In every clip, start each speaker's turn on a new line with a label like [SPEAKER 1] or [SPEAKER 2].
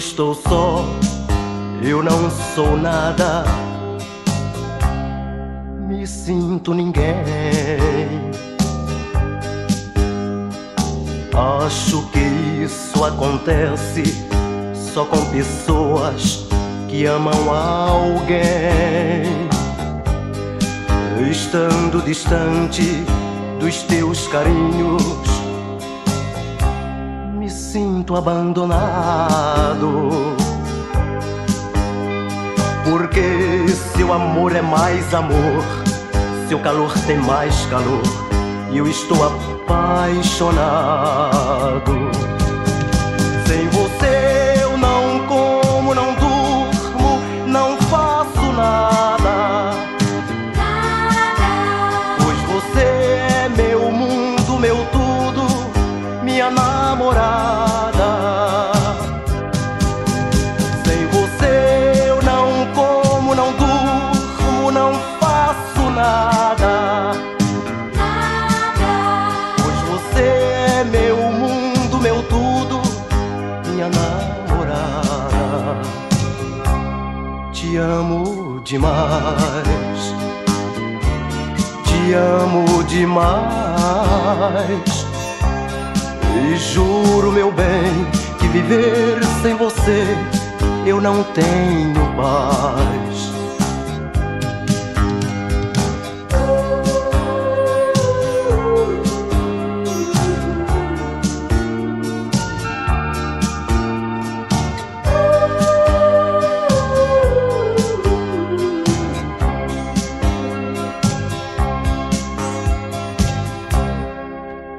[SPEAKER 1] estou só, eu não sou nada. Me sinto ninguém. Acho que isso acontece só com pessoas que amam alguém. Estando distante dos teus carinhos, me sinto abandonado. Porque seu amor é mais amor, seu calor tem mais calor, e eu estou apaixonado. Amo demais, te amo demais. E juro, meu bem, que viver sem você eu não tenho paz.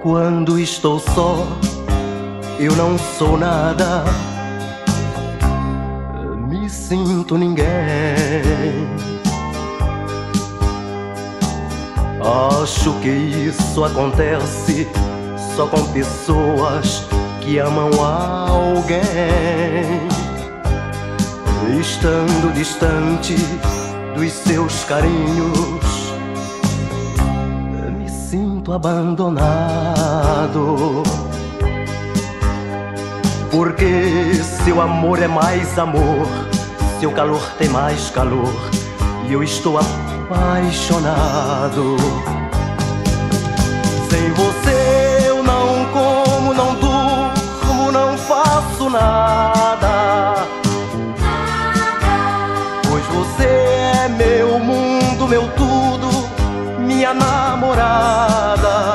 [SPEAKER 1] Quando estou só, eu não sou nada. Me sinto ninguém. Acho que isso acontece só com pessoas que amam alguém. Estando distante dos seus carinhos, sinto abandonado. Porque seu amor é mais amor, seu calor tem mais calor, e eu estou apaixonado. Sem você eu não como, não durmo, não faço nada. Pois você é meu mundo, meu tudo, minha namorada.